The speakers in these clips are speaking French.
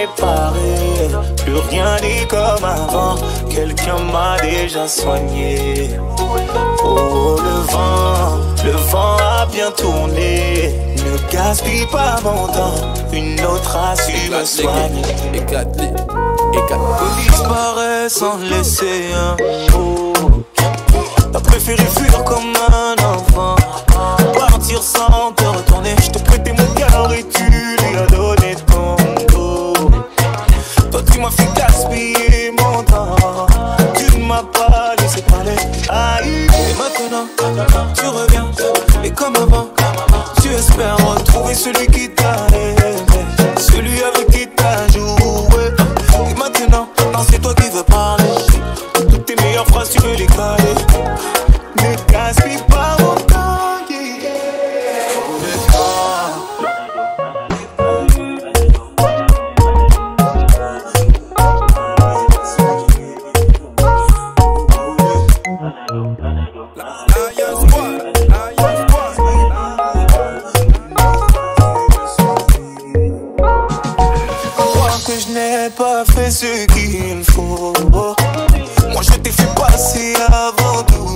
réparé. Plus rien n'est comme avant. Quelqu'un m'a déjà soigné. Oh, le vent, le vent a bien tourné. Ne gaspille pas mon temps. Une autre a su me soigner. Éclate-les, éclate Disparaît sans laisser un mot. T'as préféré fuir comme un enfant. Partir sans te m'as fait gaspiller mon temps. Tu ne m'as pas laissé parler. Aïe. Et maintenant, tu reviens. Et comme avant, tu espères retrouver celui qui t'a aimé. Celui avec qui t'as joué. Et maintenant, non, c'est toi qui veux parler. Toutes tes meilleures phrases, tu veux les je n'ai pas fait ce qu'il faut. Moi je t'ai fait passer avant tout.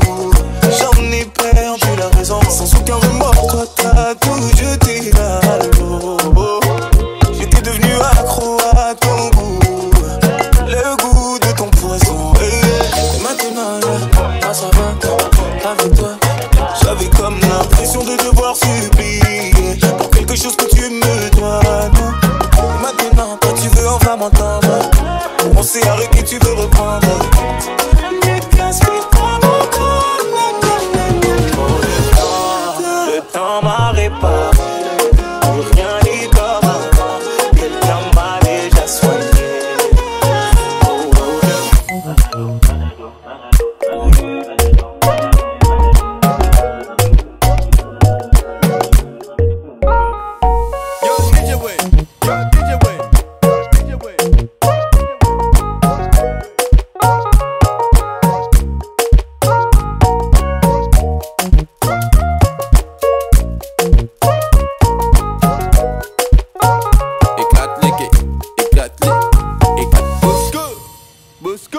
De devoir supplier pour quelque chose que tu me. Et Maintenant, toi tu veux enfin m'entendre. On s'est arrêté, tu veux reprendre.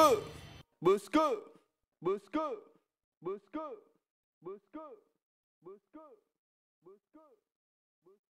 Bosco, Bosco, Bosco, Bosco, Bosco, Bosco.